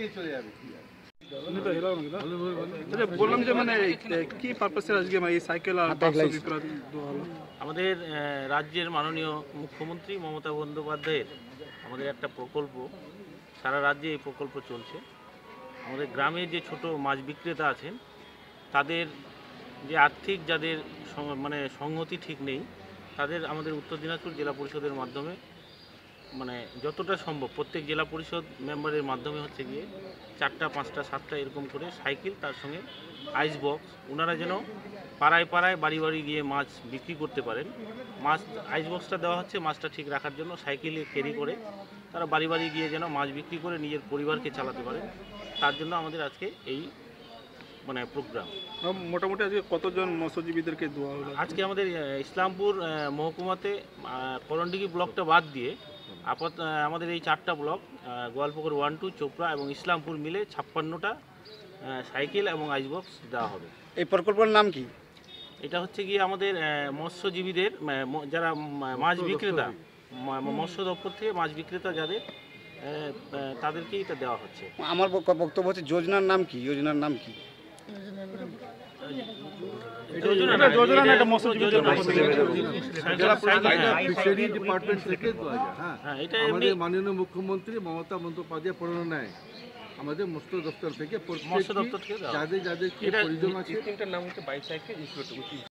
এটাই নিয়ে চলে যাবে কি আর? আচ্ছা বললাম যে মানে কি পারপাসে আজকে মানে এই সাইকেল আর আমাদের রাজ্যের মাননীয় মুখ্যমন্ত্রী মমতা বন্দ্যোপাধ্যায়ের আমাদের একটা প্রকল্প। সারা রাজ্যে এই প্রকল্প চলছে। আমাদের গ্রামে যে ছোট মাছ বিক্রেতা আছেন তাদের যে আর্থিক যাদের মানে সংহতি ঠিক নেই তাদের আমাদের উত্তর দিনাজপুর জেলা পরিষদের মাধ্যমে মানে যতটা সম্ভব, প্রত্যেক জেলা পরিষদ মেম্বারের মাধ্যমে হচ্ছে গিয়ে চারটা, পাঁচটা, সাতটা এরকম করে সাইকেল তার সঙ্গে আইস বক্স ওনারা যেন পাড়ায় পাড়ায় বাড়ি বাড়ি গিয়ে মাছ বিক্রি করতে পারেন। মাছ আইস বক্সটা দেওয়া হচ্ছে মাছটা ঠিক রাখার জন্য, সাইকেলে ক্যারি করে তারা বাড়ি বাড়ি গিয়ে যেন মাছ বিক্রি করে নিজের পরিবারকে চালাতে পারে তার জন্য আমাদের আজকে এই মানে প্রোগ্রাম মোটামুটি আজকে কতজন মৎস্যজীবীদেরকে দেওয়া হলো? আজকে আমাদের ইসলামপুর মহকুমাতে করণডিগি ব্লকটা বাদ দিয়ে আপাত আমাদের এই চারটা block Goalpokhar one two Chopra এবং ইসলামপুর মিলে ছাপ্পান্নটা সাইকেল এবং আইসবক্স দেওয়া হবে। এই প্রকল্পের নাম কি? এটা হচ্ছে গিয়ে আমাদের মৎস্যজীবীদের যারা মাছ বিক্রেতা মৎস্য দপ্তর থেকে মাছ বিক্রেতা যাদের তাদেরকেই এটা দেওয়া হচ্ছে। আমার বক- বক্তব্য হচ্ছে যোজনার নাম কি? যোজনার নাম কি? হ্যাঁ, হ্যাঁ মাননীয় মুখ্যমন্ত্রী মমতা বন্দ্যোপাধ্যায় প্রণয়নায় আমাদের মৎস্য দপ্তর থেকে। যাদের যাদের কি আছে নাম হচ্ছে বাইসাইকেল